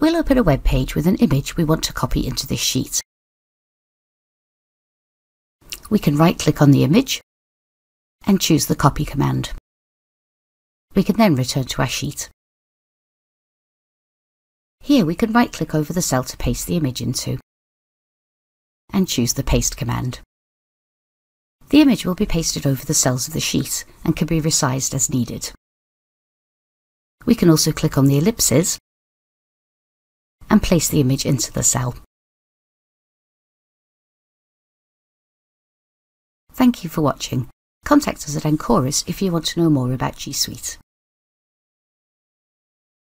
We'll open a web page with an image we want to copy into this sheet. We can right-click on the image and choose the copy command. We can then return to our sheet. Here we can right-click over the cell to paste the image into and choose the paste command. The image will be pasted over the cells of the sheet and can be resized as needed. We can also click on the ellipses and place the image into the cell. Thank you for watching. Contact us at Ancoris if you want to know more about G Suite.